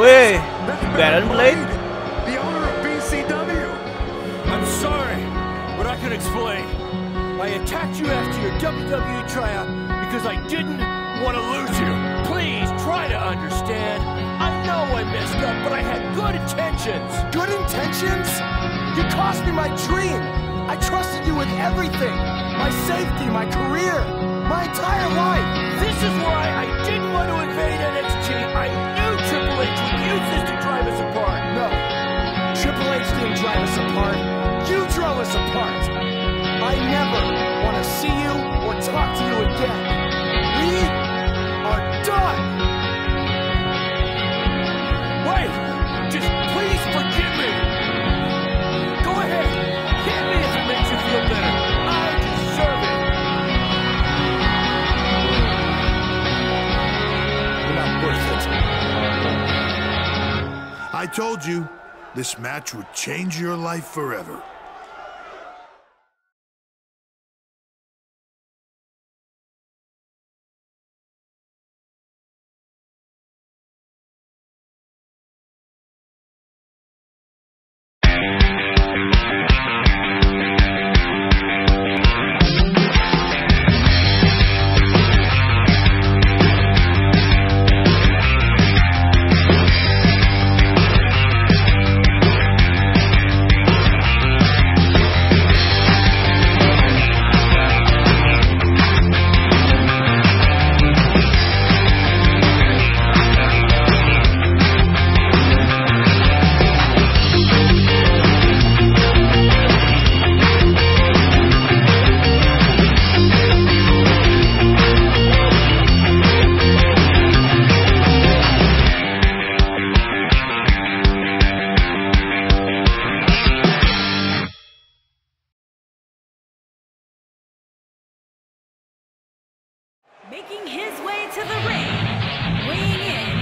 Triple H. The owner of BCW. I'm sorry, but I can explain. I attacked you after your WWE tryout because I didn't want to lose you. Please try to understand. I know I messed up, but I had good intentions. Good intentions? You cost me my dream. I trusted you with everything. My safety, my career, my entire life. This is why I didn't want to invade NXT. I told you, this match would change your life forever. Making his way to the ring, weighing in